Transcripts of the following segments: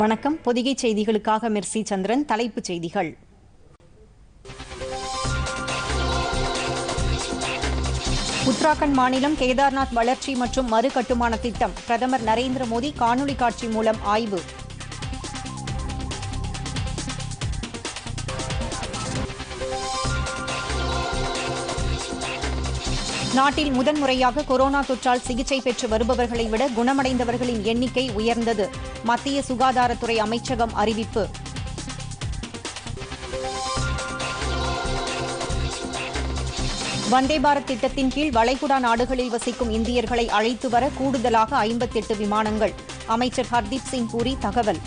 வணக்கம். பொதிகை செய்திகளுக்காக மெர்சி சந்திரன் தலைப்புச் செய்திகள். உத்தராகண்ட் மாநிலம் கேதார்நாத் வளர்ச்சி மற்றும் மறு கட்டுமான திட்டம். பிரதமர் நரேந்திர மோடி காணொலி காட்சி மூலம் ஆய்வு. நாட்டில் முதன்முறையாக கொரோனா தொற்றால் சிகிச்சை பெற்று வருபவர்களை விட குணமடைந்தவர்களின் எண்ணிக்கை உயர்ந்தது. மத்திய சுகாதாரத்துறை அமைச்சகம் அறிவிப்பு. வந்தே பாரத் திட்டத்தின் கீழ் வளைகுடா நாடுகளில் வசிக்கும் இந்தியர்களை அழைத்து வர கூடுதலாக ஐம்பத்தெட்டு விமானங்கள். அமைச்சர் ஹர்தீப் சிங் பூரி தகவல்.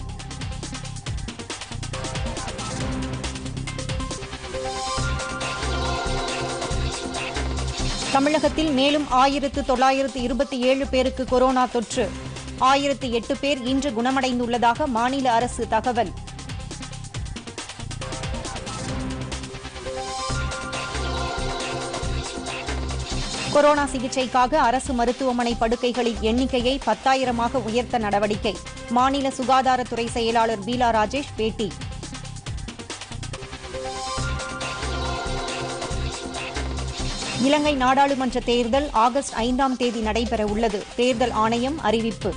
தமிழகத்தில் மேலும் ஆயிரத்து தொள்ளாயிரத்து இருபத்தி ஏழு பேருக்கு கொரோனா தொற்று. ஆயிரத்து எட்டு பேர் இன்று குணமடைந்துள்ளதாக மாநில அரசு தகவல். கொரோனா சிகிச்சைக்காக அரசு மருத்துவமனை படுக்கைகளின் எண்ணிக்கையை பத்தாயிரமாக உயர்த்த நடவடிக்கை. மாநில சுகாதாரத்துறை செயலாளர் பீலா ராஜேஷ் பேட்டி. இலங்கை நாடாளுமன்ற தேர்தல் ஆகஸ்ட் ஐந்தாம் தேதி நடைபெற உள்ளது தேர்தல் ஆணையம் அறிவிப்பு.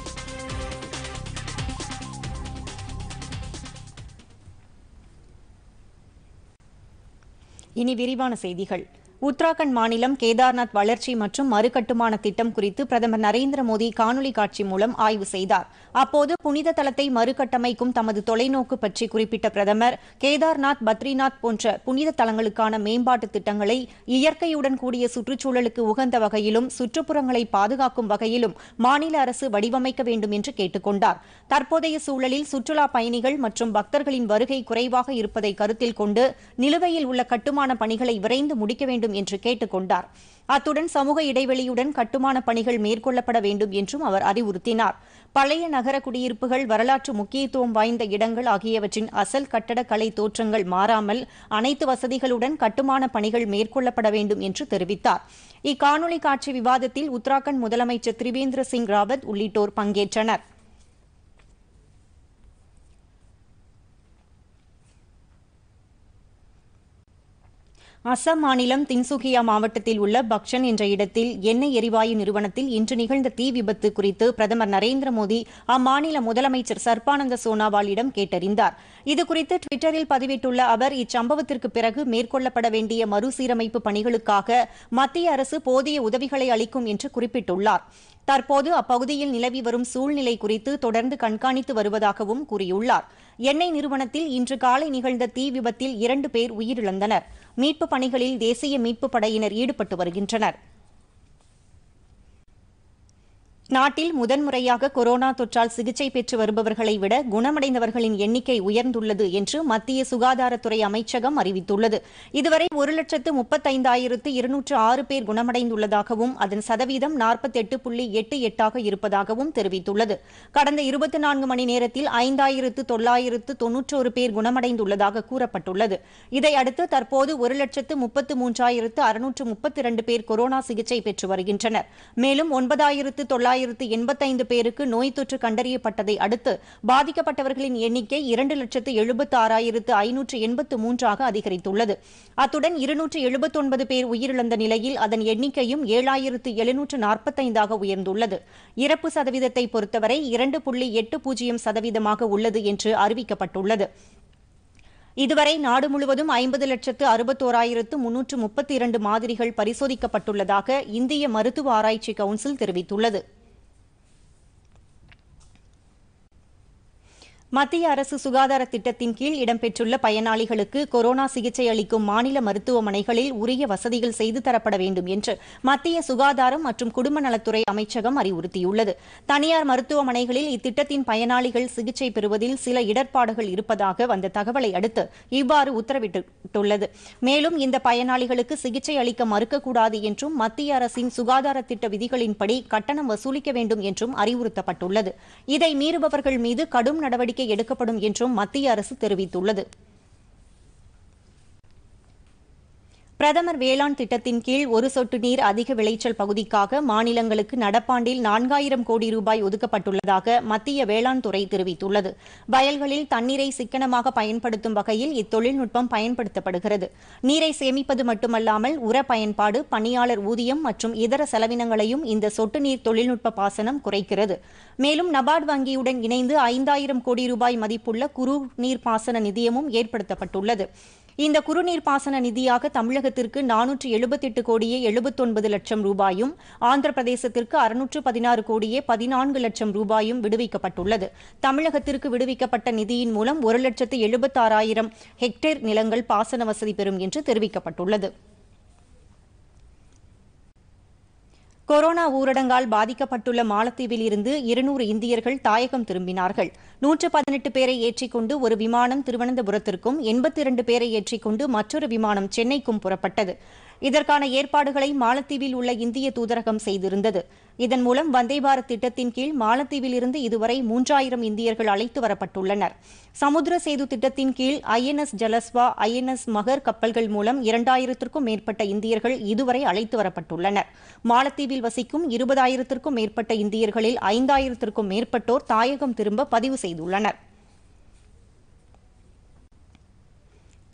இனி விரிவான செய்திகள். உத்தராகண்ட் மாநிலம் கேதார்நாத் வளர்ச்சி மற்றும் மறுகட்டுமான திட்டம் குறித்து பிரதமர் நரேந்திர மோடி காணொலி காட்சி மூலம் ஆய்வு செய்தார். அப்போது புனித தலத்தை மறுகட்டமைக்கும் தமது தொலைநோக்கு பற்றி குறிப்பிட்ட பிரதமர் கேதார்நாத் பத்ரிநாத் போன்ற புனித தலங்களுக்கான மேம்பாட்டு திட்டங்களை இயற்கையுடன் கூடிய சுற்றுச்சூழலுக்கு உகந்த வகையிலும் சுற்றுப்புறங்களை பாதுகாக்கும் வகையிலும் மாநில அரசு வடிவமைக்க வேண்டும் என்று கேட்டுக் கொண்டார். தற்போதைய சூழலில் சுற்றுலா பயணிகள் மற்றும் பக்தர்களின் வருகை குறைவாக இருப்பதை கருத்தில் கொண்டு நிலுவையில் உள்ள கட்டுமான பணிகளை விரைந்து முடிக்க வேண்டும் என்று கேட்டுக் கொண்டார் அத்துடன் சமூக இடைவெளியுடன் கட்டுமான பணிகள் மேற்கொள்ளப்பட வேண்டும் என்றும் அவர் அறிவுறுத்தினார். பழைய நகர குடியிருப்புகள் வரலாற்று முக்கியத்துவம் வாய்ந்த இடங்கள் ஆகியவற்றின் அசல் கட்டடக்கலை தோற்றங்கள் மாறாமல் அனைத்து வசதிகளுடன் கட்டுமான பணிகள் மேற்கொள்ளப்பட வேண்டும் என்று தெரிவித்தார். இக்காணொலி காட்சி விவாதத்தில் உத்தராகண்ட் முதலமைச்சர் திரிவேந்திர சிங் ராவத் உள்ளிட்டோர் பங்கேற்றனர். அசாம் மாநிலம் தின்சுகியா மாவட்டத்தில் உள்ள பக்ஷன் என்ற இடத்தில் எண்ணெய் எரிவாயு நிறுவனத்தில் இன்று நிகழ்ந்த தீ விபத்து குறித்து பிரதமர் நரேந்திர மோடி அம்மாநில முதலமைச்சர் சர்பானந்த சோனாவாலிடம் கேட்டறிந்தார். இதுகுறித்து டுவிட்டரில் பதிவிட்டுள்ள அவர் இச்சம்பவத்திற்கு பிறகு மேற்கொள்ளப்பட வேண்டிய மறுசீரமைப்பு பணிகளுக்காக மத்திய அரசு போதிய உதவிகளை அளிக்கும் என்று குறிப்பிட்டுள்ளார். தற்போது அப்பகுதியில் நிலவி வரும் சூழ்நிலை குறித்து தொடர்ந்து கண்காணித்து வருவதாகவும் கூறியுள்ளார். எண்ணெய் நிறுவனத்தில் இன்று காலை நிகழ்ந்த தீ விபத்தில் இரண்டு பேர் உயிரிழந்தனர். மீட்புப் பணிகளில் தேசிய மீட்புப் படையினர் ஈடுபட்டு வருகின்றனர். நாட்டில் முதன்முறையாக கொரோனா தொற்றால் சிகிச்சை பெற்று வருபவர்களை விட குணமடைந்தவர்களின் எண்ணிக்கை உயர்ந்துள்ளது என்று மத்திய சுகாதாரத்துறை அமைச்சகம் அறிவித்துள்ளது. இதுவரை ஒரு லட்சத்து முப்பத்தைந்தாயிரத்து இருநூற்று ஆறு பேர் குணமடைந்துள்ளதாகவும் அதன் சதவீதம் நாற்பத்தெட்டு புள்ளி எட்டு எட்டாக இருப்பதாகவும் தெரிவித்துள்ளது. கடந்த இருபத்தி நான்கு மணி நேரத்தில் ஐந்தாயிரத்து தொள்ளாயிரத்து தொன்னூற்றோரு பேர் குணமடைந்துள்ளதாக கூறப்பட்டுள்ளது. இதையடுத்து தற்போது ஒரு லட்சத்து முப்பத்து மூன்றாயிரத்து அறுநூற்று முப்பத்தி இரண்டு பேர் கொரோனா சிகிச்சை பெற்று வருகின்றனர். மேலும் ஒன்பதாயிரத்து தொள்ளாயிரத்து தொள்ளாயிரத்து எண்பத்தைந்து பேருக்கு நோய் தொற்று கண்டறியப்பட்டதை அடுத்து பாதிக்கப்பட்டவர்களின் எண்ணிக்கை இரண்டு லட்சத்து எழுபத்து ஆறாயிரத்து ஐநூற்று எண்பத்து மூன்றாக அதிகரித்துள்ளது. அத்துடன் இருநூற்று எழுபத்தொன்பது பேர் உயிரிழந்த நிலையில் அதன் எண்ணிக்கையும் ஏழாயிரத்து எழுநூற்று நாற்பத்தைந்தாக உயர்ந்துள்ளது. இறப்பு சதவீதத்தை பொறுத்தவரை இரண்டு புள்ளி எட்டு பூஜ்ஜியம் சதவீதமாக உள்ளது என்று அறிவிக்கப்பட்டுள்ளது. இதுவரை நாடு முழுவதும் ஐம்பது லட்சத்து அறுபத்தோராயிரத்து முன்னூற்று முப்பத்தி இரண்டு மாதிரிகள் பரிசோதிக்கப்பட்டுள்ளதாக இந்திய மருத்துவ ஆராய்ச்சி கவுன்சில் தெரிவித்துள்ளது. மத்திய அரசு சுகாதார திட்டத்தின் கீழ் இடம்பெற்றுள்ள பயனாளிகளுக்கு கொரோனா சிகிச்சை அளிக்கும் மாநில மருத்துவமனைகளில் உரிய வசதிகள் செய்து தரப்பட வேண்டும் என்று மத்திய சுகாதாரம் மற்றும் குடும்ப நலத்துறை அமைச்சகம் அறிவுறுத்தியுள்ளது. தனியார் மருத்துவமனைகளில் இத்திட்டத்தின் பயனாளிகள் சிகிச்சை பெறுவதில் சில இடர்பாடுகள் இருப்பதாக வந்த தகவலை அடுத்து இவ்வாறு உத்தரவிட்டுள்ளது. மேலும் இந்த பயனாளிகளுக்கு சிகிச்சை அளிக்க மறுக்கக்கூடாது என்றும் மத்திய அரசின் சுகாதார திட்ட விதிகளின்படி கட்டணம் வசூலிக்க வேண்டும் என்றும் அறிவுறுத்தப்பட்டுள்ளது. இதை மீறுபவர்கள் மீது கடும் நடவடிக்கை நடவடிக்கை எடுக்கப்படும் என்றும் மத்திய அரசு தெரிவித்துள்ளது. பிரதமர் வேளாண் திட்டத்தின் கீழ் ஒரு சொட்டு நீர் அதிக விளைச்சல் பகுதிக்காக மாநிலங்களுக்கு நடப்பாண்டில் நான்காயிரம் கோடி ரூபாய் ஒதுக்கப்பட்டுள்ளதாக மத்திய வேளாண் துறை தெரிவித்துள்ளது. வயல்களில் தண்ணீரை சிக்கனமாக பயன்படுத்தும் வகையில் இத்தொழில்நுட்பம் பயன்படுத்தப்படுகிறது. நீரை சேமிப்பது மட்டுமல்லாமல் உர பயன்பாடு பணியாளர் ஊதியம் மற்றும் இதர செலவினங்களையும் இந்த சொட்டு நீர் தொழில்நுட்ப பாசனம் குறைக்கிறது. மேலும் நபார்டு வங்கியுடன் இணைந்து ஐந்தாயிரம் கோடி ரூபாய் மதிப்புள்ள குறு நீர் பாசன நிதியமும் ஏற்படுத்தப்பட்டுள்ளது. இந்த குறுநீர் பாசன நிதியாக தமிழகத்திற்கு நானூற்று எழுபத்தெட்டு கோடியே எழுபத்தொன்பது லட்சம் ரூபாயும் ஆந்திர பிரதேசத்திற்கு அறுநூற்று பதினாறு கோடியே பதினான்கு லட்சம் ரூபாயும் விடுவிக்கப்பட்டுள்ளது. தமிழகத்திற்கு விடுவிக்கப்பட்ட நிதியின் மூலம் ஒரு லட்சத்து எழுபத்தாறாயிரம் ஹெக்டேர் நிலங்கள் பாசன வசதி பெறும் என்று தெரிவிக்கப்பட்டுள்ளது. கொரோனா ஊரடங்கால் பாதிக்கப்பட்டுள்ள மாலத்தீவில் இருந்து இருநூறு இந்தியர்கள் தாயகம் திரும்பினார்கள். நூற்று பதினெட்டு பேரை ஏற்றிக்கொண்டு ஒரு விமானம் திருவனந்தபுரத்திற்கும் எண்பத்தி இரண்டு பேரை ஏற்றிக்கொண்டு மற்றொரு விமானம் சென்னைக்கும் புறப்பட்டது. இதற்கான ஏற்பாடுகளை மாலத்தீவில் உள்ள இந்திய தூதரகம் செய்திருந்தது. இதன் மூலம் வந்தே பாரத் திட்டத்தின் கீழ் மாலத்தீவில் இருந்து இதுவரை மூன்றாயிரம் இந்தியர்கள் அழைத்து வரப்பட்டுள்ளனர். சமுத்திர சேது திட்டத்தின் கீழ் ஐஎன்எஸ் ஜலஸ்வா ஐஎன்எஸ் மகர் கப்பல்கள் மூலம் இரண்டாயிரத்திற்கும் மேற்பட்ட இந்தியர்கள் இதுவரை அழைத்து வரப்பட்டுள்ளனர். மாலத்தீவில் வசிக்கும் இருபதாயிரத்திற்கும் மேற்பட்ட இந்தியர்களில் ஐந்தாயிரத்திற்கும் மேற்பட்டோர் தாயகம் திரும்ப பதிவு செய்துள்ளனர்.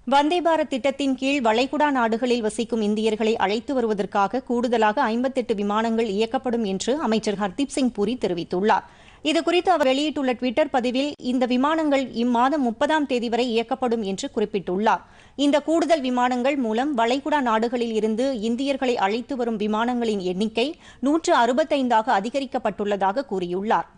வந்தே பாரத் திட்டத்தின் கீழ் வளைகுடா நாடுகளில் வசிக்கும் இந்தியர்களை அழைத்து வருவதற்காக கூடுதலாக ஐம்பத்தெட்டு விமானங்கள் இயக்கப்படும் என்று அமைச்சர் ஹர்தீப் சிங் பூரி தெரிவித்துள்ளார். இதுகுறித்து அவர் வெளியிட்டுள்ள டுவிட்டர் பதிவில் இந்த விமானங்கள் இம்மாதம் முப்பதாம் தேதி வரை இயக்கப்படும் என்று குறிப்பிட்டுள்ளார். இந்த கூடுதல் விமானங்கள் மூலம் வளைகுடா நாடுகளில் இருந்து இந்தியர்களை அழைத்து வரும் விமானங்களின் எண்ணிக்கை நூற்று அறுபத்தைந்தாக அதிகரிக்கப்பட்டுள்ளதாக கூறியுள்ளார்.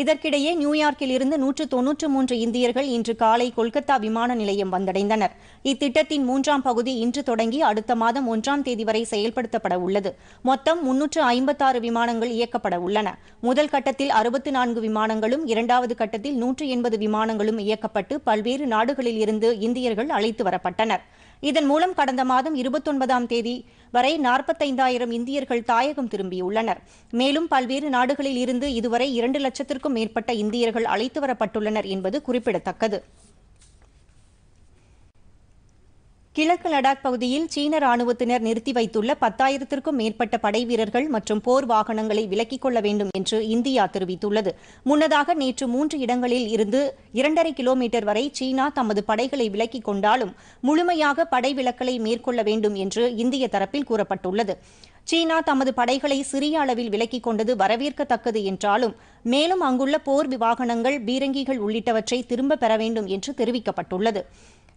இதற்கிடையே நியூயார்க்கில் இருந்து நூற்று தொன்னூற்று மூன்று இந்தியர்கள் இன்று காலை கொல்கத்தா விமான நிலையம் வந்தடைந்தனர். இத்திட்டத்தின் மூன்றாம் பகுதி இன்று தொடங்கி அடுத்த மாதம் ஒன்றாம் தேதி வரை செயல்படுத்தப்பட உள்ளது. மொத்தம் முன்னூற்று ஐம்பத்தாறு விமானங்கள் இயக்கப்பட உள்ளன. முதல் கட்டத்தில் அறுபத்தி நான்கு விமானங்களும் இரண்டாவது கட்டத்தில் நூற்று எண்பது விமானங்களும் இயக்கப்பட்டு பல்வேறு நாடுகளில் இருந்து இந்தியர்கள் அழைத்து வரப்பட்டனர். இதன் மூலம் கடந்த மாதம் இருபத்தொன்பதாம் தேதி வரை நாற்பத்தைந்தாயிரம் இந்தியர்கள் தாயகம் திரும்பியுள்ளனர். மேலும் பல்வேறு நாடுகளில் இருந்து இதுவரை இரண்டு லட்சத்திற்கும் மேற்பட்ட இந்தியர்கள் அழைத்து வரப்பட்டுள்ளனர் என்பது குறிப்பிடத்தக்கது. கிழக்கு லடாக் பகுதியில் சீன ராணுவத்தினர் நிறுத்தி வைத்துள்ள பத்தாயிரத்திற்கும் மேற்பட்ட படை வீரர்கள் மற்றும் போர் வாகனங்களை விலக்கிக் கொள்ள வேண்டும் என்று இந்தியா தெரிவித்துள்ளது. முன்னதாக நேற்று மூன்று இடங்களில் இருந்து இரண்டரை கிலோமீட்டர் வரை சீனா தமது படைகளை விலக்கிக் கொண்டாலும் முழுமையாக படை விலக்கலை மேற்கொள்ள வேண்டும் என்று இந்திய தரப்பில் கூறப்பட்டுள்ளது. சீனா தமது படைகளை சிறிய அளவில் விலக்கிக் கொண்டது வரவேற்கத்தக்கது என்றாலும் மேலும் அங்குள்ள போர் வாகனங்கள் பீரங்கிகள் உள்ளிட்டவற்றை திரும்ப பெற வேண்டும் என்று தெரிவிக்கப்பட்டுள்ளது.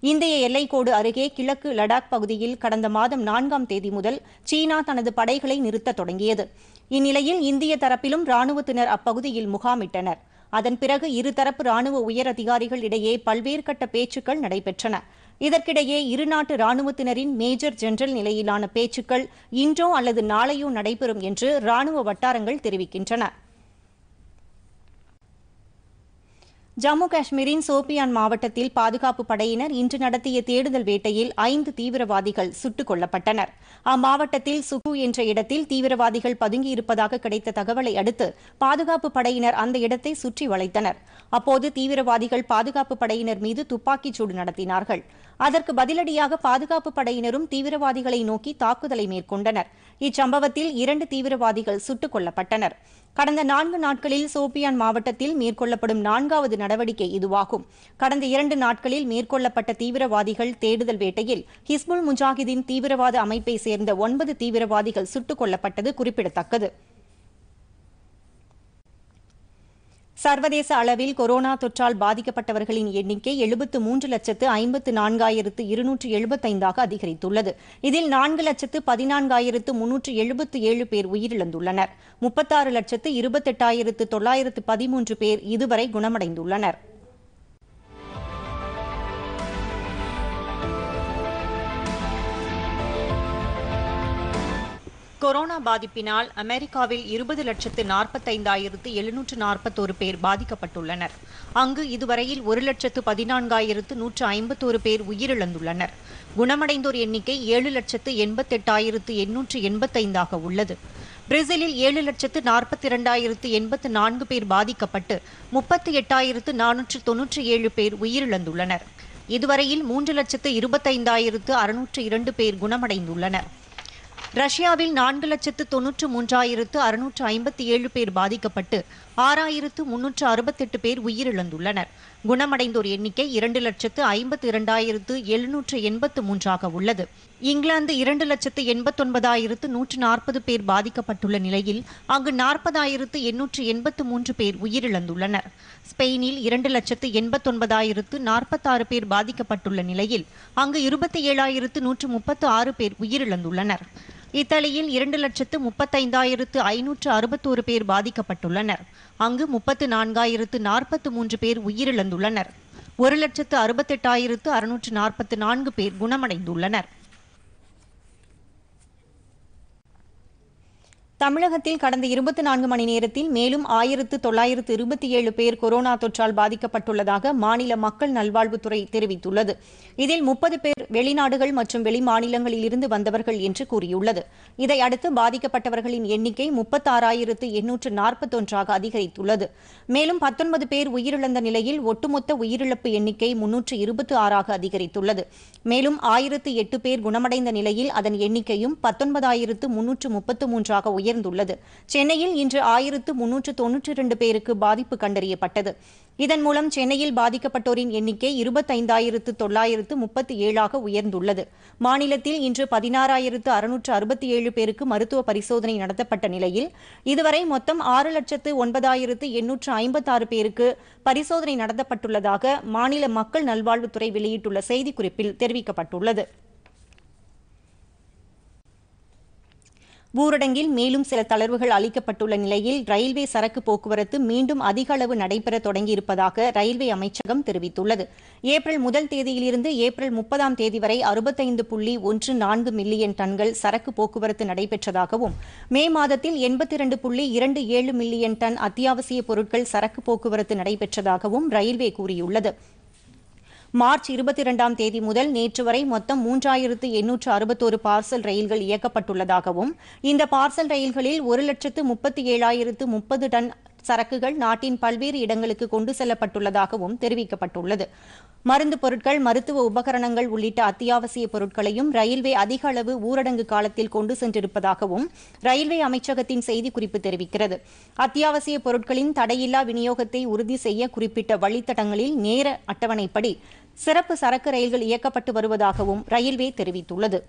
இந்திய எல்லைக்கோடு அருகே கிழக்கு லடாக் பகுதியில் கடந்த மாதம் நான்காம் தேதி முதல் சீனா தனது படைகளை நிறுத்தத் தொடங்கியது. இந்நிலையில் இந்திய தரப்பிலும் ராணுவத்தினர் அப்பகுதியில் முகாமிட்டனர். அதன் பிறகு இருதரப்பு ராணுவ உயர் அதிகாரிகள் இடையே பல்வேறு கட்ட பேச்சுக்கள் நடைபெற்றன. இதற்கிடையே இருநாட்டு ராணுவத்தினரின் மேஜர் ஜெனரல் நிலையிலான பேச்சுக்கள் இன்றோ அல்லது நாளையோ நடைபெறும் என்று ராணுவ வட்டாரங்கள் தெரிவிக்கின்றன. ஜம்மு காஷ்மீரின் சோபியான் மாவட்டத்தில் பாதுகாப்பு படையினர் இன்று நடத்திய தேடுதல் வேட்டையில் ஐந்து தீவிரவாதிகள் சுட்டுக் கொல்லப்பட்டனர். அம்மாவட்டத்தில் சுகு என்ற இடத்தில் தீவிரவாதிகள் பதுங்கியிருப்பதாக கிடைத்த தகவலை அடுத்து பாதுகாப்பு படையினர் அந்த இடத்தை சுற்றி வளைத்தனர். அப்போது தீவிரவாதிகள் பாதுகாப்பு படையினர் மீது துப்பாக்கிச் சூடு நடத்தினார்கள். அதற்கு பதிலடியாக பாதுகாப்பு படையினரும் தீவிரவாதிகளை நோக்கி தாக்குதலை மேற்கொண்டனர். இச்சம்பவத்தில் இரண்டு தீவிரவாதிகள் சுட்டுக் கொல்லப்பட்டனர். கடந்த நான்கு நாட்களில் சோபியான் மாவட்டத்தில் மேற்கொள்ளப்படும் நான்காவது நடவடிக்கை இதுவாகும். கடந்த இரண்டு நாட்களில் மேற்கொள்ளப்பட்ட தீவிரவாதிகள் தேடுதல் வேட்டையில் ஹிஸ்புல் முஜாஹிதீன் தீவிரவாத அமைப்பை சேர்ந்த ஒன்பது தீவிரவாதிகள் சுட்டுக் கொல்லப்பட்டது குறிப்பிடத்தக்கது. சர்வதேச அளவில் கொரோனா தொற்றால் பாதிக்கப்பட்டவர்களின் எண்ணிக்கை எழுபத்து மூன்று லட்சத்து ஐம்பத்து நான்காயிரத்து இருநூற்று எழுபத்தைந்தாக அதிகரித்துள்ளது. இதில் நான்கு லட்சத்து பதினான்காயிரத்து முன்னூற்று எழுபத்து ஏழு பேர் உயிரிழந்துள்ளனர். முப்பத்தாறு லட்சத்து இருபத்தெட்டாயிரத்து தொள்ளாயிரத்து பதிமூன்று பேர் இதுவரை குணமடைந்துள்ளனர். கொரோனா பாதிப்பினால் அமெரிக்காவில் இருபது லட்சத்து நாற்பத்தைந்தாயிரத்து எழுநூற்று நாற்பத்தோரு பேர் பாதிக்கப்பட்டுள்ளனர். அங்கு இதுவரையில் ஒரு லட்சத்து பதினான்காயிரத்து நூற்று ஐம்பத்தோரு பேர் உயிரிழந்துள்ளனர். குணமடைந்தோர் எண்ணிக்கை ஏழு லட்சத்து எண்பத்தெட்டாயிரத்து எண்ணூற்று எண்பத்தைந்தாக உள்ளது. பிரேசிலில் ஏழு லட்சத்து நாற்பத்தி இரண்டாயிரத்து எண்பத்து நான்கு பேர் பாதிக்கப்பட்டு முப்பத்தி எட்டாயிரத்து நானூற்று தொன்னூற்றி ஏழு பேர் உயிரிழந்துள்ளனர். இதுவரையில் மூன்று லட்சத்து இருபத்தைந்தாயிரத்து அறுநூற்று இரண்டு பேர் குணமடைந்துள்ளனர். ரஷ்யாவில் நான்கு லட்சத்து தொன்னூற்று மூன்றாயிரத்து அறுநூற்று ஐம்பத்தி ஏழு பேர் பாதிக்கப்பட்டு ஆறாயிரத்து முன்னூற்று அறுபத்தெட்டு பேர் உயிரிழந்துள்ளனர். குணமடைந்தோர் எண்ணிக்கை இரண்டு லட்சத்து ஐம்பத்தி இரண்டாயிரத்து எழுநூற்று எண்பத்து மூன்றாக உள்ளது. இங்கிலாந்து இரண்டு லட்சத்து எண்பத்தொன்பதாயிரத்து நூற்று நாற்பது பேர் பாதிக்கப்பட்டுள்ள நிலையில் அங்கு நாற்பதாயிரத்து எண்ணூற்று எண்பத்து மூன்று பேர் உயிரிழந்துள்ளனர். ஸ்பெயினில் இரண்டு லட்சத்து எண்பத்தொன்பதாயிரத்து நாற்பத்தாறு பேர் பாதிக்கப்பட்டுள்ள நிலையில் அங்கு இருபத்தி ஏழாயிரத்து நூற்று முப்பத்து ஆறு பேர் உயிரிழந்துள்ளனர். இத்தாலியில் இரண்டு லட்சத்து முப்பத்தைந்தாயிரத்து ஐநூற்று அறுபத்தோரு பேர் பாதிக்கப்பட்டுள்ளனர். அங்கு முப்பத்து நான்காயிரத்து நாற்பத்து மூன்று பேர் உயிரிழந்துள்ளனர். ஒரு லட்சத்து அறுபத்தெட்டாயிரத்து அறுநூற்று நாற்பத்து நான்கு பேர் குணமடைந்துள்ளனர். தமிழகத்தில் கடந்த இருபத்தி நான்கு மணி நேரத்தில் மேலும் ஆயிரத்து தொள்ளாயிரத்து இருபத்தி ஏழு பேர் கொரோனா தொற்றால் பாதிக்கப்பட்டுள்ளதாக மாநில மக்கள் நல்வாழ்வுத்துறை தெரிவித்துள்ளது. இதில் முப்பது பேர் வெளிநாடுகள் மற்றும் வெளிமாநிலங்களில் இருந்து வந்தவர்கள் என்று கூறியுள்ளது. இதையடுத்து பாதிக்கப்பட்டவர்களின் எண்ணிக்கை முப்பத்தாறாயிரத்து எண்ணூற்று நாற்பத்தொன்றாக அதிகரித்துள்ளது. மேலும் பத்தொன்பது பேர் உயிரிழந்த நிலையில் ஒட்டுமொத்த உயிரிழப்பு எண்ணிக்கை முன்னூற்று இருபத்தி ஆறாக அதிகரித்துள்ளது. மேலும் ஆயிரத்து எட்டு பேர் குணமடைந்த நிலையில் அதன் எண்ணிக்கையும் பத்தொன்பதாயிரத்து முன்னூற்று முப்பத்து மூன்றாக உயர்ந்துள்ளது. சென்னையில் இன்று ஆயிரத்து முன்னூற்று தொன்னூற்றி இரண்டு பேருக்கு பாதிப்பு கண்டறியப்பட்டது. இதன் மூலம் சென்னையில் பாதிக்கப்பட்டோரின் எண்ணிக்கை இருபத்தைந்தாயிரத்து தொள்ளாயிரத்து முப்பத்தி ஏழாக உயர்ந்துள்ளது. மாநிலத்தில் இன்று பதினாறாயிரத்து அறுநூற்று அறுபத்தி ஏழு பேருக்கு மருத்துவ பரிசோதனை நடத்தப்பட்ட நிலையில் இதுவரை மொத்தம் ஆறு லட்சத்து ஒன்பதாயிரத்து எண்ணூற்று ஐம்பத்தாறு பேருக்கு பரிசோதனை நடத்தப்பட்டுள்ளதாக மாநில மக்கள் நல்வாழ்வுத்துறை வெளியிட்டுள்ள செய்திக்குறிப்பில் தெரிவிக்கப்பட்டுள்ளது. ஊரடங்கில் மேலும் சில தளர்வுகள் அளிக்கப்பட்டுள்ள நிலையில் ரயில்வே சரக்கு போக்குவரத்து மீண்டும் அதிக அளவு நடைபெற தொடங்கியிருப்பதாக ரயில்வே அமைச்சகம் தெரிவித்துள்ளது. ஏப்ரல் முதல் தேதியிலிருந்து ஏப்ரல் முப்பதாம் தேதி வரை அறுபத்தைந்து புள்ளி ஒன்று நான்கு மில்லியன் டன்கள் சரக்கு போக்குவரத்து நடைபெற்றதாகவும் மே மாதத்தில் எண்பத்தி இரண்டு புள்ளி இரண்டு ஏழு மில்லியன் டன் அத்தியாவசிய பொருட்கள் சரக்கு போக்குவரத்து நடைபெற்றதாகவும் ரயில்வே கூறியுள்ளது. மார்ச் இருபத்தி இரண்டாம் தேதி முதல் நேற்று வரை மொத்தம் மூன்றாயிரத்து எண்ணூற்று அறுபத்தோரு பார்சல் ரயில்கள் இயக்கப்பட்டுள்ளதாகவும் இந்த பார்சல் ரயில்களில் ஒரு லட்சத்து முப்பத்தி ஏழாயிரத்து முப்பது டன் சரக்குகள் நாட்டின் பல்வேறு இடங்களுக்கு கொண்டு செல்லப்பட்டுள்ளதாகவும் தெரிவிக்கப்பட்டுள்ளது. மருந்து பொருட்கள் மருத்துவ உபகரணங்கள் உள்ளிட்ட அத்தியாவசிய பொருட்களையும் ரயில்வே அதிக அளவு ஊரடங்கு காலத்தில் கொண்டு சென்றிருப்பதாகவும் ரயில்வே அமைச்சகத்தின் செய்திக்குறிப்பு தெரிவிக்கிறது. அத்தியாவசிய பொருட்களின் தடையில்லா விநியோகத்தை உறுதி செய்ய குறிப்பிட்ட வழித்தடங்களில் நேர அட்டவணைப்படி சிறப்பு சரக்கு ரயில்கள் இயக்கப்பட்டு வருவதாகவும் ரயில்வே தெரிவித்துள்ளது.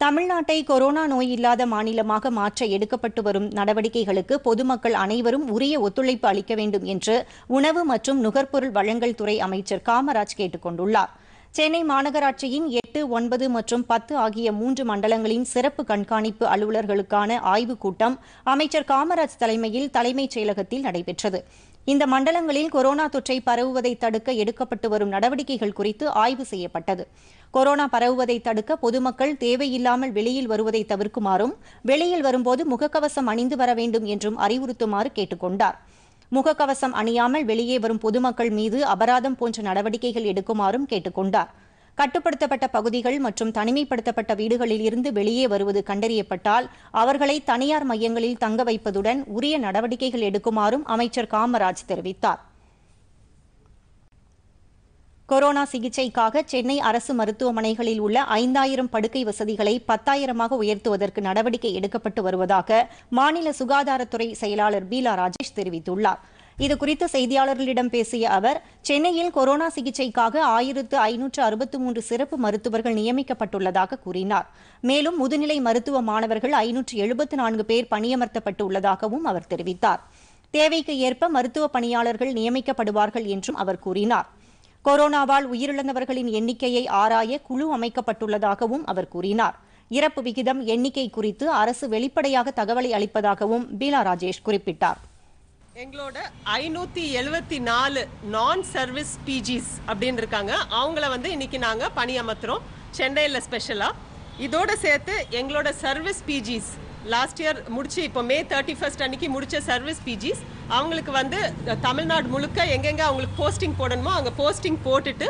தமிழ்நாட்டை கொரோனா நோய் இல்லாத மாநிலமாக மாற்ற எடுக்கப்பட்டு வரும் நடவடிக்கைகளுக்கு பொதுமக்கள் அனைவரும் உரிய ஒத்துழைப்பு அளிக்க வேண்டும் என்று உணவு மற்றும் நுகர்பொருள் வழங்கல் துறை அமைச்சர் காமராஜ் கேட்டுக் கொண்டுள்ளார். சென்னை மாநகராட்சியின் எட்டு ஒன்பது மற்றும் பத்து ஆகிய மூன்று மண்டலங்களின் சிறப்பு கண்காணிப்பு அலுவலர்களுக்கான ஆய்வுக் கூட்டம் அமைச்சர் காமராஜ் தலைமையில் தலைமைச் செயலகத்தில் நடைபெற்றது. இந்த மண்டலங்களில் கொரோனா தொற்றை பரவுவதை தடுக்க எடுக்கப்பட்டு வரும் நடவடிக்கைகள் குறித்து ஆய்வு செய்யப்பட்டது. கொரோனா பரவுவதை தடுக்க பொதுமக்கள் தேவையில்லாமல் வெளியில் வருவதை தவிர்க்குமாறும் வெளியில் வரும்போது முகக்கவசம் அணிந்து வர வேண்டும் என்றும் அறிவுறுத்துமாறு கேட்டுக் கொண்டார் முகக்கவசம் அணியாமல் வெளியே வரும் பொதுமக்கள் மீது அபராதம் போன்ற நடவடிக்கைகள் எடுக்குமாறும் கேட்டுக் கொண்டார் கட்டுப்படுத்தப்பட்ட பகுதிகள் மற்றும் தனிமைப்படுத்தப்பட்ட வீடுகளில் இருந்து வெளியே வருவது கண்டறியப்பட்டால் அவர்களை தனியார் மையங்களில் தங்க வைப்பதுடன் உரிய நடவடிக்கைகள் எடுக்குமாறும் அமைச்சர் காமராஜ் தெரிவித்தார். கொரோனா சிகிச்சைக்காக சென்னை அரசு மருத்துவமனைகளில் உள்ள ஐந்தாயிரம் படுக்கை வசதிகளை பத்தாயிரமாக உயர்த்துவதற்கு நடவடிக்கை எடுக்கப்பட்டு வருவதாக மாநில சுகாதாரத்துறை செயலாளர் பீலா ராஜேஷ் தெரிவித்துள்ளார். இதுகுறித்து செய்தியாளர்களிடம் பேசிய அவர் சென்னையில் கொரோனா சிகிச்சைக்காக ஆயிரத்து ஐநூற்று அறுபத்து மூன்று சிறப்பு மருத்துவர்கள் நியமிக்கப்பட்டுள்ளதாக கூறினார். மேலும் முதுநிலை மருத்துவ மாணவர்கள் ஐநூற்று எழுபத்து நான்கு பேர் பணியமர்த்தப்பட்டு உள்ளதாகவும் அவர் தெரிவித்தார். தேவைக்கு ஏற்ப மருத்துவ பணியாளர்கள் நியமிக்கப்படுவார்கள் என்றும் அவர் கூறினார். கொரோனாவால் உயிரிழந்தவர்களின் எண்ணிக்கையை ஆராய குழு அமைக்கப்பட்டுள்ளதாகவும் அவர் கூறினார். இறப்பு விகிதம் எண்ணிக்கை குறித்து அரசு வெளிப்படையாக தகவலை அளிப்பதாகவும் பீலா ராஜேஷ் குறிப்பிட்டார். எங்களோட ஐநூத்தி எழுபத்தி நாலு நான் சர்வீஸ் பிஜிஸ் அப்படின்னு இருக்காங்க அவங்கள வந்து இன்னைக்கு நாங்க பணியமர்த்துறோம். சென்னையில் ஸ்பெஷலா இதோட சேர்த்து எங்களோட சர்வீஸ் பிஜிஸ் லாஸ்ட் இயர் முடிச்சு இப்போ மே தேர்ட்டி ஃபர்ஸ்ட் அன்னைக்கு முடிச்ச சர்வீஸ் பிஜிஸ் அவங்களுக்கு வந்து தமிழ்நாடு முழுக்க எங்கெங்க அவங்களுக்கு போஸ்டிங் போடணுமோ அங்கே போஸ்டிங் போட்டுட்டு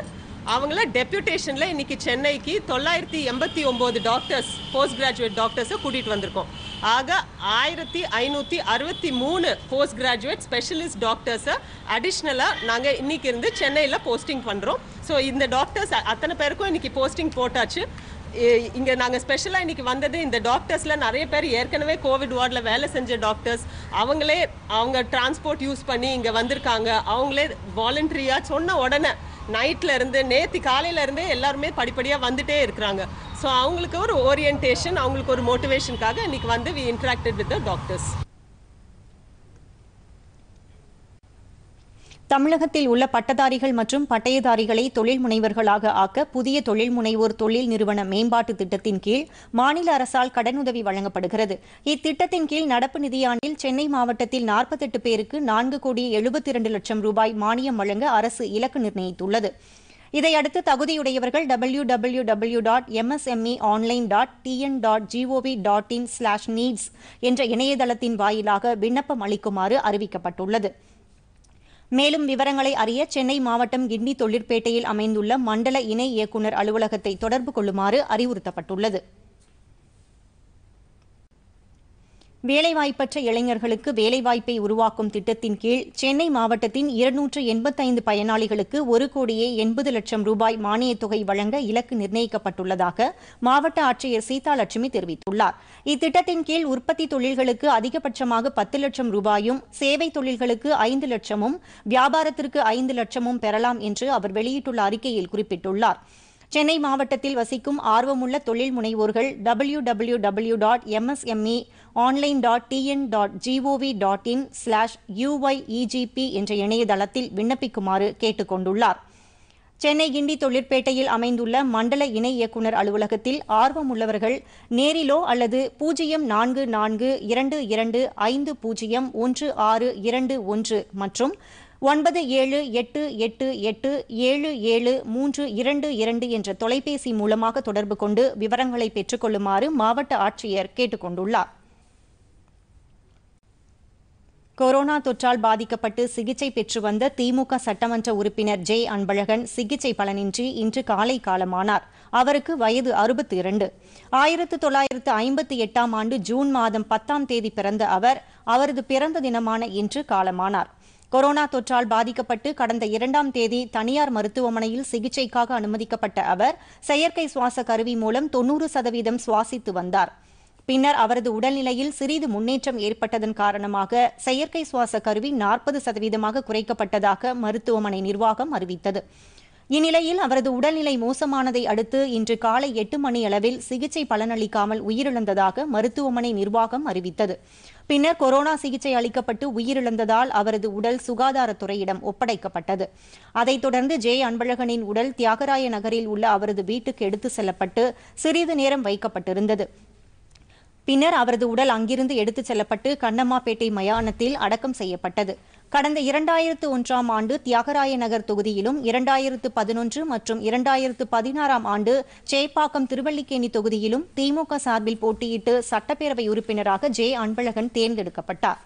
அவங்கள டெப்யூட்டேஷனில் இன்னைக்கு சென்னைக்கு தொள்ளாயிரத்தி எண்பத்தி ஒம்பது டாக்டர்ஸ் போஸ்ட் கிராஜுவேட் டாக்டர்ஸை கூட்டிகிட்டு வந்திருக்கோம். ஆக ஆயிரத்தி ஐநூற்றி அறுபத்தி மூணு போஸ்ட் கிராஜுவேட் ஸ்பெஷலிஸ்ட் டாக்டர்ஸை அடிஷ்னலாக நாங்கள் இன்றைக்கி இருந்து சென்னையில் போஸ்டிங் பண்ணுறோம் ஸோ இந்த டாக்டர்ஸ் அத்தனை பேருக்கும் இன்றைக்கி போஸ்டிங் போட்டாச்சு. இங்கே நாங்கள் ஸ்பெஷலாக இன்றைக்கி வந்தது இந்த டாக்டர்ஸில் நிறைய பேர் ஏற்கனவே கோவிட் வார்டில் வேலை செஞ்ச டாக்டர்ஸ் அவங்களே அவங்க டிரான்ஸ்போர்ட் யூஸ் பண்ணி இங்கே வந்திருக்காங்க. அவங்களே வாலண்டரியாக சொன்ன உடனே நைட்ல இருந்து நேத்தி காலையில இருந்தே எல்லாருமே படிப்படியா வந்துட்டே இருக்கிறாங்க. ஸோ அவங்களுக்கு ஒரு ஓரியன்டேஷன் அவங்களுக்கு ஒரு மோட்டிவேஷனுக்காக இன்னைக்கு வந்து we interacted with the doctors தமிழகத்தில் உள்ள பட்டதாரிகள் மற்றும் பட்டயதாரிகளை தொழில் முனைவர்களாக ஆக்க புதிய தொழில் முனைவோர் தொழில் நிறுவன மேம்பாட்டு திட்டத்தின் கீழ் மாநில அரசால் கடனுதவி வழங்கப்படுகிறது. இத்திட்டத்தின் கீழ் நடப்பு நிதியாண்டில் சென்னை மாவட்டத்தில் நாற்பத்தெட்டு பேருக்கு நான்கு கோடி எழுபத்தி இரண்டு லட்சம் ரூபாய் மானியம் வழங்க அரசு இலக்கு நிர்ணயித்துள்ளது. இதையடுத்து தகுதியுடையவர்கள் W W W dot MSME online dot TN dot GOV dot in slash needs என்ற இணையதளத்தின் வாயிலாக விண்ணப்பம் அளிக்குமாறு அறிவிக்கப்பட்டுள்ளது. மேலும் விவரங்களை அறிய சென்னை மாவட்டம் கிண்டி தொழிற்பேட்டையில் அமைந்துள்ள மண்டல இணை இயக்குநர் அலுவலகத்தை தொடர்பு கொள்ளுமாறு அறிவுறுத்தப்பட்டுள்ளது. வேலைவாய்ப்பற்ற இளைஞர்களுக்கு வேலைவாய்ப்பை உருவாக்கும் திட்டத்தின் கீழ் சென்னை மாவட்டத்தின் இருநூற்று எண்பத்தைந்து பயனாளிகளுக்கு ஒரு கோடியே எண்பது லட்சம் ரூபாய் மானியத் தொகை வழங்க இலக்கு நிர்ணயிக்கப்பட்டுள்ளதாக மாவட்ட ஆட்சியர் சீதாலட்சுமி தெரிவித்துள்ளார். இத்திட்டத்தின் கீழ் உற்பத்தி தொழில்களுக்கு அதிகபட்சமாக பத்து லட்சம் ரூபாயும் சேவை தொழில்களுக்கு ஐந்து லட்சமும் வியாபாரத்திற்கு ஐந்து லட்சமும் பெறலாம் என்று அவர் வெளியிட்டுள்ள அறிக்கையில் குறிப்பிட்டுள்ளார். சென்னை மாவட்டத்தில் வசிக்கும் ஆர்வமுள்ள தொழில் முனைவோர்கள் W W W dot MSME online dot TN dot GOV dot in slash UYEGP என்ற இணையதளத்தில் விண்ணப்பிக்குமாறு கேட்டுக் கொண்டுள்ளார் சென்னை கிண்டி தொழிற்பேட்டையில் அமைந்துள்ள மண்டல இணை இயக்குநர் அலுவலகத்தில் ஆர்வமுள்ளவர்கள் நேரிலோ அல்லது பூஜ்ஜியம் நான்கு நான்கு இரண்டு இரண்டு ஐந்து பூஜ்ஜியம் ஒன்று ஆறு இரண்டு ஒன்று மற்றும் ஒன்பது ஏழு எட்டு எட்டு எட்டு ஏழு ஏழு மூன்று இரண்டு இரண்டு என்ற தொலைபேசி மூலமாக தொடர்பு கொண்டு விவரங்களை பெற்றுக்கொள்ளுமாறு மாவட்ட ஆட்சியர் கேட்டுக் கொண்டுள்ளார் கொரோனா தொற்றால் பாதிக்கப்பட்டு சிகிச்சை பெற்று வந்த திமுக சட்டமன்ற உறுப்பினர் ஜெய் அன்பழகன் சிகிச்சை பலனின்றி இன்று காலை காலமானார். அவருக்கு வயது அறுபத்தி இரண்டு ஆயிரத்து தொள்ளாயிரத்து ஐம்பத்தி எட்டாம் ஆண்டு ஜூன் மாதம் பத்தாம் தேதி பிறந்த அவர் அவரது பிறந்த தினமான இன்று காலமானார். கொரோனா தொற்றால் பாதிக்கப்பட்டு கடந்த இரண்டாம் தேதி தனியார் மருத்துவமனையில் சிகிச்சைக்காக அனுமதிக்கப்பட்ட அவர் செயற்கை சுவாச கருவி மூலம் தொன்னூறு சதவீதம் சுவாசித்து வந்தார். பின்னர் அவரது உடல்நிலையில் சிறிது முன்னேற்றம் ஏற்பட்டதன் காரணமாக செயற்கை சுவாச கருவி நாற்பது சதவீதமாக குறைக்கப்பட்டதாக மருத்துவமனை நிர்வாகம் அறிவித்தது. இந்நிலையில் அவரது உடல்நிலை மோசமானதை அடுத்து இன்று காலை எட்டு மணி அளவில் சிகிச்சை பலனளிக்காமல் உயிரிழந்ததாக மருத்துவமனை நிர்வாகம் அறிவித்தது. பின்னர் கொரோனா சிகிச்சை அளிக்கப்பட்டு உயிரிழந்ததால் அவரது உடல் சுகாதாரத்துறையிடம் ஒப்படைக்கப்பட்டது. அதைத் தொடர்ந்து ஜே அன்பழகனின் உடல் தியாகராய நகரில் உள்ள அவரது வீட்டுக்கு எடுத்து செல்லப்பட்டு சிறிது நேரம் வைக்கப்பட்டிருந்தது. பின்னர் அவரது உடல் அங்கிருந்து எடுத்துச் செல்லப்பட்டு கண்ணம்மாப்பேட்டை மயானத்தில் அடக்கம் செய்யப்பட்டது. கடந்த இரண்டாயிரத்து ஒன்றாம் ஆண்டு தியாகராய நகர் தொகுதியிலும் இரண்டாயிரத்து பதினொன்று மற்றும் இரண்டாயிரத்து பதினாறாம் ஆண்டு சேப்பாக்கம் திருவல்லிக்கேணி தொகுதியிலும் திமுக சார்பில் போட்டியிட்டு சட்டப்பேரவை உறுப்பினராக ஜே. அன்பழகன் தேர்ந்தெடுக்கப்பட்டார்.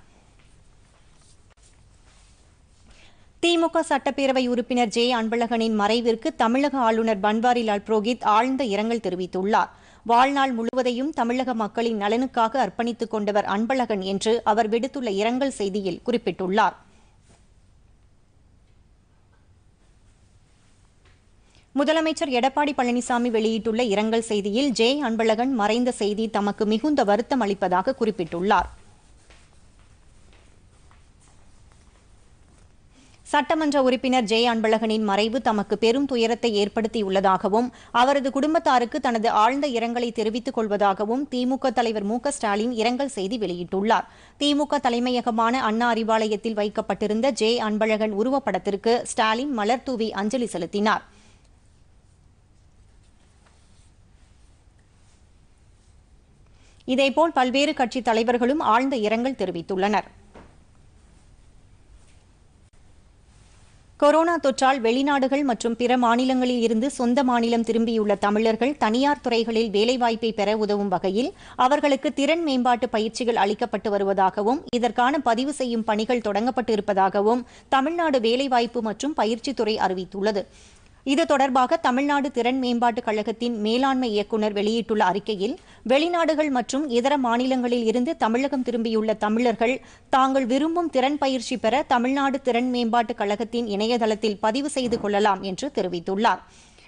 திமுக சட்டப்பேரவை உறுப்பினர் ஜே. அன்பழகனின் மறைவிற்கு தமிழக ஆளுநர் பன்வாரிலால் புரோஹித் ஆழ்ந்த இரங்கல் தெரிவித்துள்ளார். வாழ்நாள் முழுவதையும் தமிழக மக்களின் நலனுக்காக அர்ப்பணித்துக் கொண்டவர் அன்பழகன் என்று அவர் விடுத்துள்ள இரங்கல் செய்தியில் குறிப்பிட்டுள்ளார். முதலமைச்சர் எடப்பாடி பழனிசாமி வெளியிட்டுள்ள இரங்கல் செய்தியில் ஜே அன்பழகன் மறைந்த செய்தி தமக்கு மிகுந்த வருத்தம் அளிப்பதாக குறிப்பிட்டுள்ளார். சட்டமன்ற உறுப்பினர் ஜெய அன்பழகனின் மறைவு தமக்கு பெரும் துயரத்தை ஏற்படுத்தியுள்ளதாகவும் அவரது குடும்பத்தாருக்கு தனது ஆழ்ந்த இரங்கலை தெரிவித்துக் கொள்வதாகவும் திமுக தலைவர் மு ஸ்டாலின் இரங்கல் செய்தி வெளியிட்டுள்ளார். திமுக தலைமையகமான அண்ணா அறிவாலயத்தில் வைக்கப்பட்டிருந்த ஜே அன்பழகன் உருவப்படத்திற்கு ஸ்டாலின் மலர் தூவி அஞ்சலி செலுத்தினார். இதேபோல் பல்வேறு கட்சித் தலைவர்களும் ஆழ்ந்த இரங்கல் தெரிவித்துள்ளனர். கொரோனா தொற்றால் வெளிநாடுகள் மற்றும் பிற மாநிலங்களில் இருந்து சொந்த மாநிலம் திரும்பியுள்ள தமிழர்கள் தனியார் துறைகளில் வேலைவாய்ப்பை பெற உதவும் வகையில் அவர்களுக்கு திறன் மேம்பாட்டு பயிற்சிகள் அளிக்கப்பட்டு வருவதாகவும் இதற்கான பதிவு செய்யும் பணிகள் தொடங்கப்பட்டு இருப்பதாகவும் தமிழ்நாடு வேலைவாய்ப்பு மற்றும் பயிற்சித்துறை அறிவித்துள்ளது. இது தொடர்பாக தமிழ்நாடு திறன் மேம்பாட்டுக் கழகத்தின் மேலாண்மை இயக்குநர் வெளியிட்டுள்ள அறிக்கையில் வெளிநாடுகள் மற்றும் இதர மாநிலங்களில் இருந்து தமிழகம் திரும்பியுள்ள தமிழர்கள் தாங்கள் விரும்பும் திறன் பயிற்சி பெற தமிழ்நாடு திறன் மேம்பாட்டுக் கழகத்தின் இணையதளத்தில் பதிவு செய்து கொள்ளலாம் என்று தெரிவித்துள்ளார்.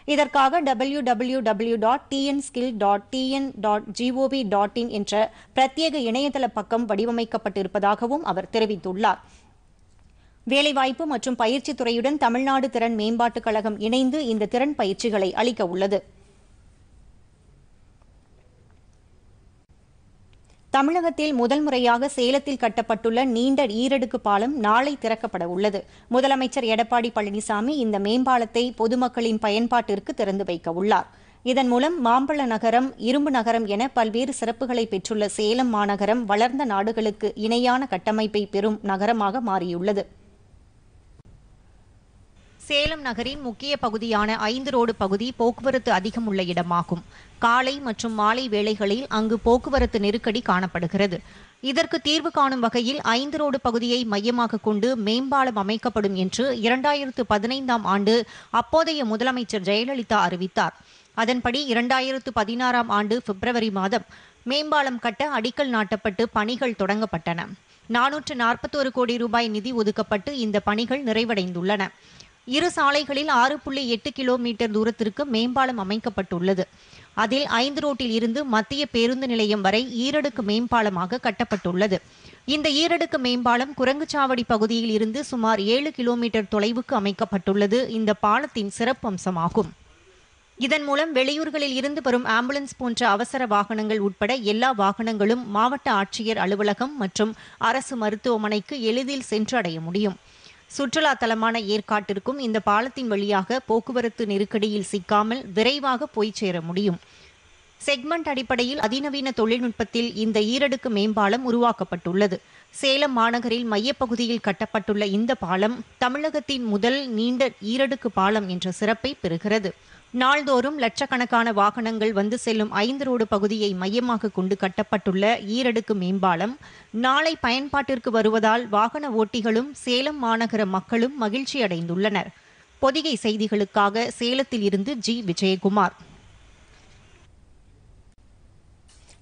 இதற்காக W W W dot TN skill dot TN dot GOV dot in என்ற பிரத்யேக இணையதள பக்கம் வடிவமைக்கப்பட்டிருப்பதாகவும் அவர் தெரிவித்துள்ளார். வேலைவாய்ப்பு மற்றும் பயிற்சி துறையுடன் தமிழ்நாடு திறன் மேம்பாட்டுக் கழகம் இணைந்து இந்த திறன் பயிற்சிகளை அளிக்க உள்ளது. தமிழகத்தில் முதல் முறையாக சேலத்தில் கட்டப்பட்டுள்ள நீண்ட ஈரடுக்கு பாலம் நாளை திறக்கப்பட உள்ளது. முதலமைச்சர் எடப்பாடி பழனிசாமி இந்த மேம்பாலத்தை பொதுமக்களின் பயன்பாட்டிற்கு திறந்து வைக்க உள்ளார். இதன் மூலம் மாம்பழ நகரம் இரும்பு நகரம் என பல்வேறு சிறப்புகளை பெற்றுள்ள சேலம் மாநகரம் வளர்ந்த நாடுகளுக்கு இணையான கட்டமைப்பை பெறும் நகரமாக மாறியுள்ளது. சேலம் நகரின் முக்கிய பகுதியான ஐந்து ரோடு பகுதி போக்குவரத்து அதிகம் உள்ள இடமாகும். காலை மற்றும் மாலை வேளைகளில் அங்கு போக்குவரத்து நெருக்கடி காணப்படுகிறது. இதற்கு தீர்வு காணும் வகையில் ஐந்து ரோடு பகுதியை மையமாக கொண்டு மேம்பாலம் அமைக்கப்படும் என்று இரண்டாயிரத்து பதினைந்தாம் ஆண்டு அப்போதைய முதலமைச்சர் ஜெயலலிதா அறிவித்தார். அதன்படி இரண்டாயிரத்து பதினாறாம் ஆண்டு பிப்ரவரி மாதம் மேம்பாலம் கட்ட அடிக்கல் நாட்டப்பட்டு பணிகள் தொடங்கப்பட்டன. நானூற்று நாற்பத்தோரு கோடி ரூபாய் நிதி ஒதுக்கப்பட்டு இந்த பணிகள் நிறைவடைந்துள்ளன. இரு சாலைகளில் ஆறு புள்ளி எட்டு கிலோமீட்டர் தூரத்திற்கு மேம்பாலம் அமைக்கப்பட்டுள்ளது. அதில் ஐந்து ரோட்டில் இருந்து மத்திய பேருந்து நிலையம் வரை ஈரடுக்கு மேம்பாலமாக கட்டப்பட்டுள்ளது. இந்த ஈரடுக்கு மேம்பாலம் குரங்குச்சாவடி பகுதியில் இருந்து சுமார் ஏழு கிலோமீட்டர் தொலைவுக்கு அமைக்கப்பட்டுள்ளது. இந்த பாலத்தின் சிறப்பம்சமாகும். இதன் மூலம் வெளியூர்களில் இருந்து வரும் ஆம்புலன்ஸ் போன்ற அவசர வாகனங்கள் உட்பட எல்லா வாகனங்களும் மாவட்ட ஆட்சியர் அலுவலகம் மற்றும் அரசு மருத்துவமனைக்கு எளிதில் சென்றடைய முடியும். சுற்றுலா தலமான ஏற்காட்டிற்கும் இந்த பாலத்தின் வழியாக போக்குவரத்து நெருக்கடியில் சிக்காமல் விரைவாக போய் சேர முடியும். செக்மெண்ட் அடிப்படையில் அதிநவீன தொழில்நுட்பத்தில் இந்த ஈரடுக்கு மேம்பாலம் உருவாக்கப்பட்டுள்ளது. சேலம் மாநகரில் மையப்பகுதியில் கட்டப்பட்டுள்ள இந்த பாலம் தமிழகத்தின் முதல் நீண்ட ஈரடுக்கு பாலம் என்ற சிறப்பை பெறுகிறது. நாள்தோறும் லட்சக்கணக்கான வாகனங்கள் வந்து செல்லும் ஐந்து ரோடு பகுதியை மையமாக கொண்டு கட்டப்பட்டுள்ள ஈரடுக்கு மேம்பாலம். நாளை பயன்பாட்டிற்கு வருவதால் வாகன ஓட்டிகளும் சேலம் மாநகர மக்களும் மகிழ்ச்சி அடைந்துள்ளனர் பொதிகை செய்திகளுக்காக சேலத்தில் இருந்து ஜி. விஜயகுமார்.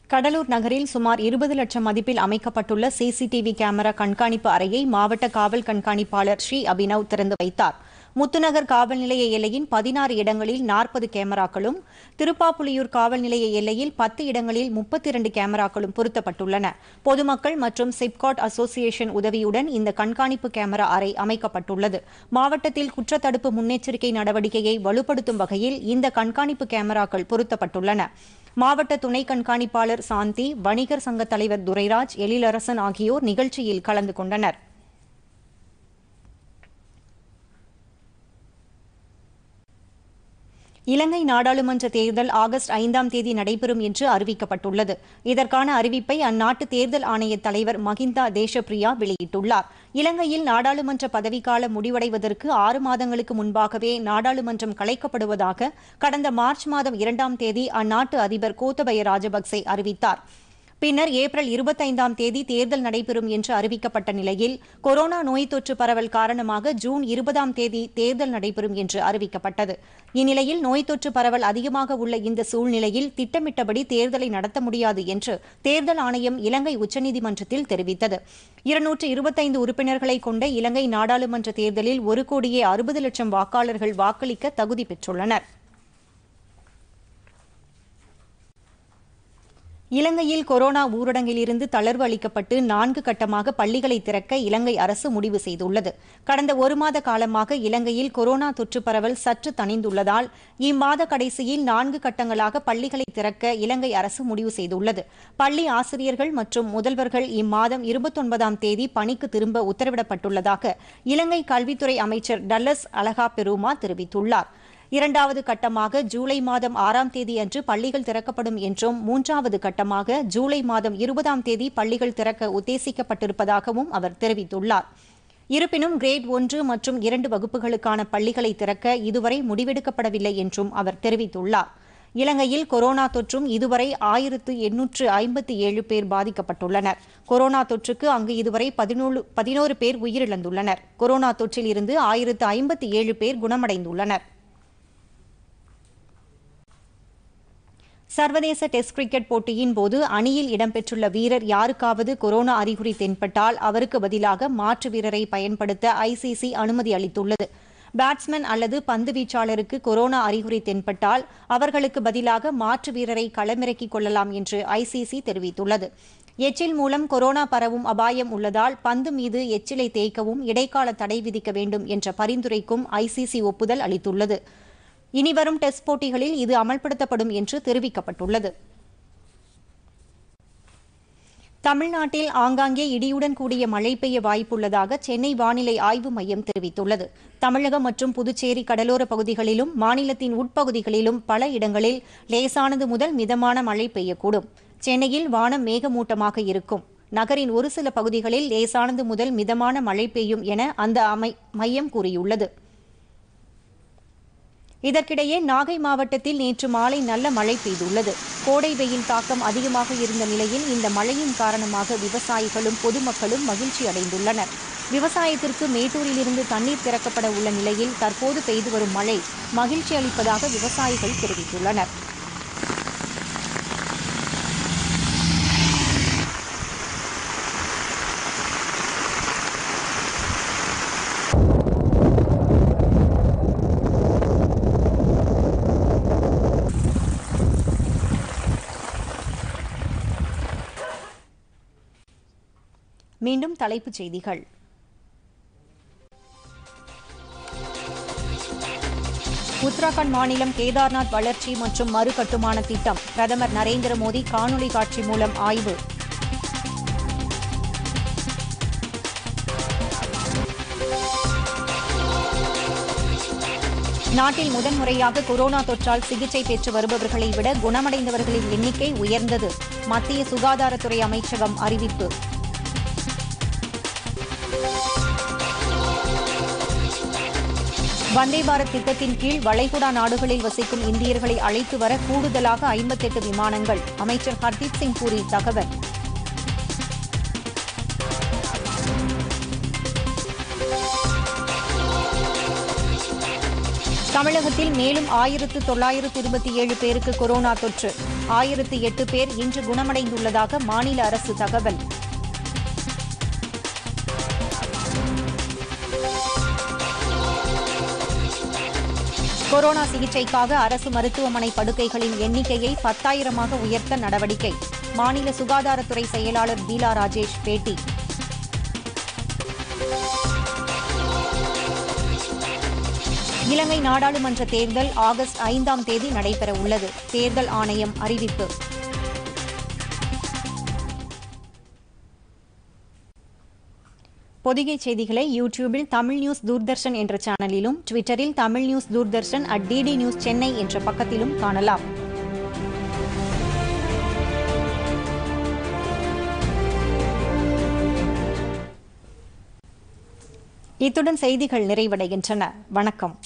கடலூர் நகரில் சுமார் இருபது லட்சம் மதிப்பில் அமைக்கப்பட்டுள்ள சிசிடிவி கேமரா கண்காணிப்பு அறையை மாவட்ட காவல் கண்காணிப்பாளர் ஸ்ரீ அபினவ் திறந்து வைத்தார். முத்துநகர் காவல் நிலைய எல்லையின் பதினாறு இடங்களில் நாற்பது கேமராக்களும் திருப்பாப்புலியூர் காவல் நிலைய எல்லையில் பத்து இடங்களில் முப்பத்தி இரண்டு கேமராக்களும் பொருத்தப்பட்டுள்ளன. பொதுமக்கள் மற்றும் சிப்காட் அசோசியேஷன் உதவியுடன் இந்த கண்காணிப்பு கேமரா அறை அமைக்கப்பட்டுள்ளது. மாவட்டத்தில் குற்றத்தடுப்பு முன்னெச்சரிக்கை நடவடிக்கையை வலுப்படுத்தும் வகையில் இந்த கண்காணிப்பு கேமராக்கள் பொருத்தப்பட்டுள்ளன. மாவட்ட துணை கண்காணிப்பாளர் சாந்தி வணிகர் சங்க தலைவர் துரைராஜ் எழிலரசன் ஆகியோர் நிகழ்ச்சியில் கலந்து கொண்டனர். இலங்கை நாடாளுமன்ற தேர்தல் ஆகஸ்ட் ஐந்தாம் தேதி நடைபெறும் என்று அறிவிக்கப்பட்டுள்ளது. இதற்கான அறிவிப்பை அந்நாட்டு தேர்தல் ஆணைய தலைவர் மகிந்தா தேசப்பிரியா வெளியிட்டுள்ளார். இலங்கையில் நாடாளுமன்ற பதவிக்காலம் முடிவடைவதற்கு ஆறு மாதங்களுக்கு முன்பாகவே நாடாளுமன்றம் கலைக்கப்படுவதாக கடந்த மார்ச் மாதம் இரண்டாம் தேதி அந்நாட்டு அதிபர் கோத்தபய ராஜபக்சே அறிவித்தார். பின்னர் ஏப்ரல் இருபத்தைந்தாம் தேதி தேர்தல் நடைபெறும் என்று அறிவிக்கப்பட்ட நிலையில் கொரோனா நோய் தொற்று பரவல் காரணமாக ஜூன் இருபதாம் தேதி தேர்தல் நடைபெறும் என்று அறிவிக்கப்பட்டது. இந்நிலையில் நோய் தொற்று பரவல் அதிகமாக உள்ள இந்த சூழ்நிலையில் திட்டமிட்டபடி தேர்தலை நடத்த முடியாது என்று தேர்தல் ஆணையம் இலங்கை உச்சநீதிமன்றத்தில் தெரிவித்தது. இருநூற்று இருபத்தைந்து உறுப்பினர்களை கொண்ட இலங்கை நாடாளுமன்ற தேர்தலில் ஒரு கோடியே அறுபது லட்சம் வாக்காளர்கள் வாக்களிக்க தகுதி பெற்றுள்ளனர். இலங்கையில் கொரோனா ஊரடங்கிலிருந்து தளர்வு அளிக்கப்பட்டு நான்கு கட்டமாக பள்ளிகளை திறக்க இலங்கை அரசு முடிவு செய்துள்ளது. கடந்த ஒரு மாத காலமாக இலங்கையில் கொரோனா தொற்று பரவல் சற்று தணிந்துள்ளதால் இம்மாத கடைசியில் நான்கு கட்டங்களாக பள்ளிகளை திறக்க இலங்கை அரசு முடிவு செய்துள்ளது. பள்ளி ஆசிரியர்கள் மற்றும் முதல்வர்கள் இம்மாதம் இருபத்தொன்பதாம் தேதி பணிக்கு திரும்ப உத்தரவிடப்பட்டுள்ளதாக இலங்கை கல்வித்துறை அமைச்சர் டல்லஸ் அலகா பெருமா தெரிவித்துள்ளார். இரண்டாவது கட்டமாக ஜூலை மாதம் ஆறாம் தேதி அன்று பள்ளிகள் திறக்கப்படும் என்றும் மூன்றாவது கட்டமாக ஜூலை மாதம் இருபதாம் தேதி பள்ளிகள் திறக்க உத்தேசிக்கப்பட்டிருப்பதாகவும் அவர் தெரிவித்துள்ளார். இருப்பினும் கிரேட் ஒன்று மற்றும் இரண்டு வகுப்புகளுக்கான பள்ளிகளை திறக்க இதுவரை முடிவெடுக்கப்படவில்லை என்றும் அவர் தெரிவித்துள்ளார். இலங்கையில் கொரோனா தொற்றும் இதுவரை ஆயிரத்து எண்ணூற்று ஐம்பத்தி ஏழு பேர் பாதிக்கப்பட்டுள்ளனர். கொரோனா தொற்றுக்கு அங்கு இதுவரை பதினோரு பதினோரு பேர் உயிரிழந்துள்ளனர். கொரோனா தொற்றில் இருந்து ஆயிரத்து ஐம்பத்தி ஏழு பேர் குணமடைந்துள்ளனர். சர்வதேச டெஸ்ட் கிரிக்கெட் போட்டியின் போது அணியில் இடம்பெற்றுள்ள வீரர் யாருக்காவது கொரோனா அறிகுறி தென்பட்டால் அவருக்கு பதிலாக மாற்று வீரரை பயன்படுத்த ஐசிசி அனுமதி அளித்துள்ளது. பேட்ஸ்மேன் அல்லது பந்து வீச்சாளருக்கு கொரோனா அறிகுறி தென்பட்டால் அவர்களுக்கு பதிலாக மாற்று வீரரை களமிறக்கிக் கொள்ளலாம் என்று ஐசிசி தெரிவித்துள்ளது. எச்சில் மூலம் கொரோனா பரவும் அபாயம் உள்ளதால் பந்து மீது எச்சிலை தேய்க்கவும் இடைக்கால தடை விதிக்க வேண்டும் என்ற பரிந்துரைக்கும் ஐசிசி ஒப்புதல் அளித்துள்ளது. இனிவரும் டெஸ்ட் போட்டிகளில் இது அமல்படுத்தப்படும் என்று தெரிவிக்கப்பட்டுள்ளது. தமிழ்நாட்டில் ஆங்காங்கே இடியுடன் கூடிய மழை பெய்ய வாய்ப்புள்ளதாக சென்னை வானிலை ஆய்வு மையம் தெரிவித்துள்ளது. தமிழகம் மற்றும் புதுச்சேரி கடலோர பகுதிகளிலும் மாநிலத்தின் உட்பகுதிகளிலும் பல இடங்களில் லேசானது முதல் மிதமான மழை பெய்யக்கூடும். சென்னையில் வானம் மேகமூட்டமாக இருக்கும். நகரின் ஒரு சில பகுதிகளில் லேசானது முதல் மிதமான மழை பெய்யும் என அந்த அமை மையம் கூறியுள்ளது. இதற்கிடையே நாகை மாவட்டத்தில் நேற்று மாலை நல்ல மழை பெய்துள்ளது. கோடை வெயில் தாக்கம் அதிகமாக இருந்த நிலையில் இந்த மழையின் காரணமாக விவசாயிகளும் பொதுமக்களும் மகிழ்ச்சி அடைந்துள்ளனர். விவசாயத்திற்கு மேட்டூரிலிருந்து தண்ணீர் திறக்கப்பட உள்ள நிலையில் தற்போது பெய்து வரும் மழை மகிழ்ச்சி அளிப்பதாக விவசாயிகள் தெரிவித்துள்ளனர். மீண்டும் தலைப்புச் செய்திகள். உத்தராகண்ட் மாநிலம் கேதார்நாத் வளர்ச்சி மற்றும் மறுகட்டுமான திட்டம். பிரதமர் நரேந்திர மோடி காணொலி காட்சி மூலம் ஆய்வு. நாட்டில் முதன்முறையாக கொரோனா தொற்றால் சிகிச்சை பெற்று வருபவர்களை விட குணமடைந்தவர்களின் எண்ணிக்கை உயர்ந்தது. மத்திய சுகாதாரத்துறை அமைச்சகம் அறிவிப்பு. வந்தே பாரத் திட்டத்தின் கீழ் வளைகுடா நாடுகளில் வசிக்கும் இந்தியர்களை அழைத்து வர கூடுதலாக ஐம்பத்தெட்டு விமானங்கள். அமைச்சர் ஹர்தீப் சிங் பூரி தகவல். தமிழகத்தில் மேலும் ஆயிரத்து தொள்ளாயிரத்து இருபத்தி ஏழு பேருக்கு கொரோனா தொற்று. ஆயிரத்து எட்டு பேர் இன்று குணமடைந்துள்ளதாக மாநில அரசு தகவல். கொரோனா சிகிச்சைக்காக அரசு மருத்துவமனை படுக்கைகளின் எண்ணிக்கையை பத்தாயிரமாக உயர்த்த நடவடிக்கை. மாநில சுகாதாரத்துறை செயலாளர் பீலா ராஜேஷ் பேட்டி. இலங்கை நாடாளுமன்ற தேர்தல் ஆகஸ்ட் ஐந்தாம் தேதி நடைபெற உள்ளது. தேர்தல் ஆணையம் அறிவிப்பு. பொதிகை செய்திகளை யூடியூபில் தமிழ் நியூஸ் தூர்தர்ஷன் என்ற சேனலிலும் ட்விட்டரில் Tamil news Doordarshan at DD news Chennai என்ற பக்கத்திலும் காணலாம். இத்துடன் செய்திகள் நிறைவடைகின்றன. வணக்கம்.